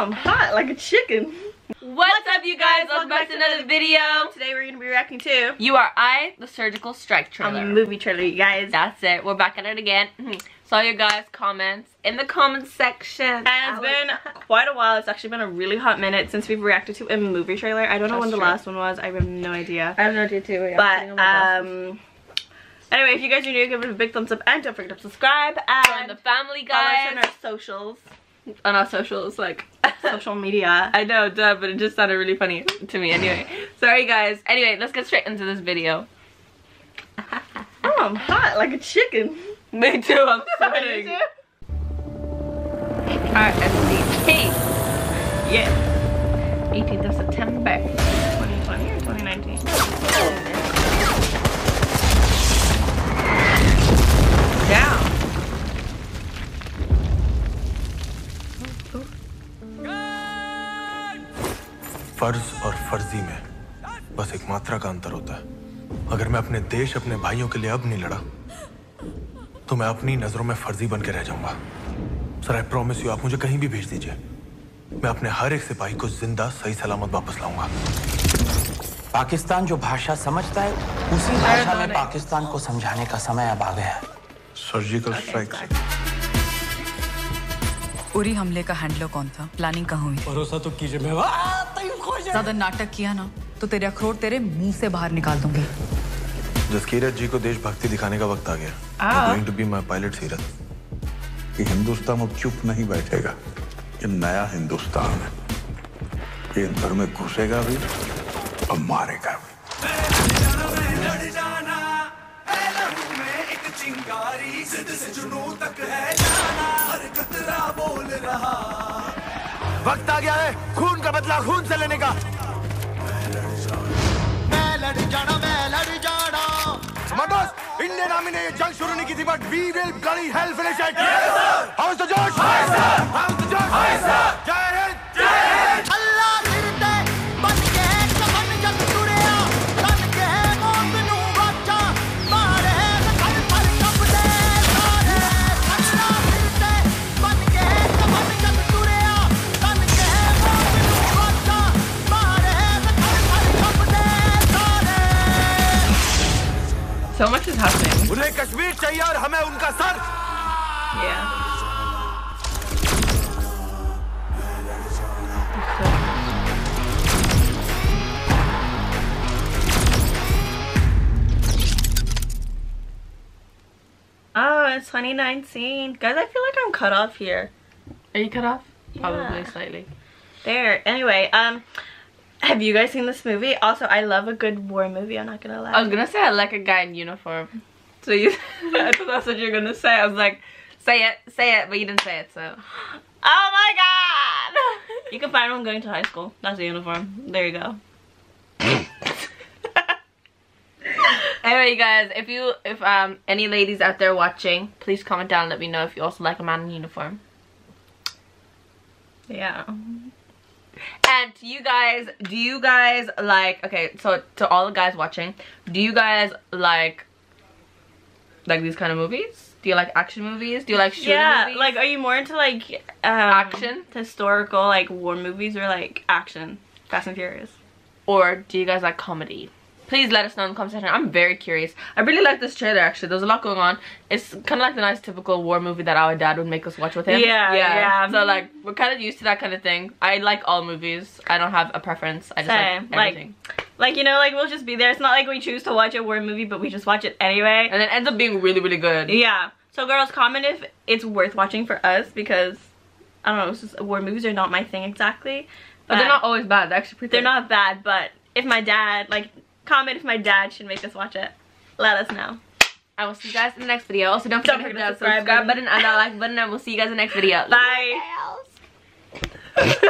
I'm hot like a chicken. What's up, you guys? Welcome back to another video. Today we're gonna be reacting to You are I, the surgical strike trailer. a movie trailer, you guys. That's it. We're back at it again. Saw your guys' comments in the comments section. And it's been quite a while. It's actually been a really hot minute since we've reacted to a movie trailer. I don't know That's when the true. last one was. I have no idea. I have no idea too. But um, anyway, if you guys are new, give it a big thumbs up and don't forget to subscribe join and the family, follow us guys. on our socials, on our socials, like. social media. I know, duh, but it just sounded really funny to me anyway. Sorry, guys. Anyway, let's get straight into this video. Oh, I'm hot like a chicken. Me too, I'm sweating. too? RSVP. Yeah. 18th of September. फ़र्ज़ और फर्जी में बस एक मात्रा का अंतर होता है। अगर मैं अपने देश अपने भाइयों के लिए अब नहीं लड़ा तो मैं अपनी नज़रों में फर्जी बन के रह जाऊँगा। सर आई प्रॉमिस यू आप मुझे कहीं भी भेज दीजिए। मैं अपने हर एक सिपाही को ज़िंदा सही सलामत वापस लाऊँगा। पाकिस्तान जो भाषा समझता है उसी भाषा में पाकिस्तान को समझाने का समय अब आ गया है। सर्जिकल स्ट्राइक उरी हमले का हैंडलर कौन था? प्लानिंग कहाँ हुई? भरोसा तो कीजिए। मैं ज़्यादा नाटक किया ना तो तेरे अखरोट तेरे मुँह से बाहर निकाल दूँगी। जसकीरत जी को देशभक्ति दिखाने का वक्त आ गया। Going to be my pilot Seerat. कि हिंदुस्तान अब चुप नहीं बैठेगा। ये नया हिंदुस्तान है। ये अंदर में घुसेगा भी और मारेगा भी। वक्त आ गया है खून का बदला खून से लेने का। Commandos, इंडियन आर्मी ने ये जंग शुरू नहीं की थी but we will bloody hell finish it how's the josh. How's the josh. So much is happening. Yeah. Oh, it's 2019. Guys, I feel like I'm cut off here. Are you cut off? Yeah. Probably slightly. There. Anyway, um, have you guys seen this movie? Also, I love a good war movie, I'm not gonna lie. I was gonna say I like a guy in uniform. So you, I thought that's what you were gonna say. I was like, say it, say it, but you didn't say it. So Oh my god! You can find one going to high school. That's a uniform. There you go. anyway, you guys, if you, if um any ladies out there watching, please comment down. and Let me know if you also like a man in uniform. Yeah. And to you guys, do you guys like? Okay, so to all the guys watching, do you guys like like these kind of movies? Do you like action movies? Do you like shooting yeah, movies? like, are you more into like um, Action? historical, like war movies, or like action, Fast and Furious? or do you guys like comedy? Please let us know in the comment section. I'm very curious. I really like this trailer actually. There's a lot going on. It's kind of like the nice typical war movie that our dad would make us watch with him. Yeah, yeah. yeah. So like we're kind of used to that kind of thing. I like all movies. I don't have a preference. I just Same. like everything. Like you know, like we'll just be there. It's not like we choose to watch a war movie, but we just watch it anyway. and it ends up being really really good. Yeah. So girls, comment if it's worth watching for us because I don't know. It's just, war movies are not my thing exactly. But they're not always bad. They're actually pretty. They're not bad, but if my dad like comment if my dad should make us watch it, let us know. I will see you guys in the next video. Also, don't forget Don't to hit that the subscribe subscribe button and that like button, and we'll see you guys in the next video. Bye.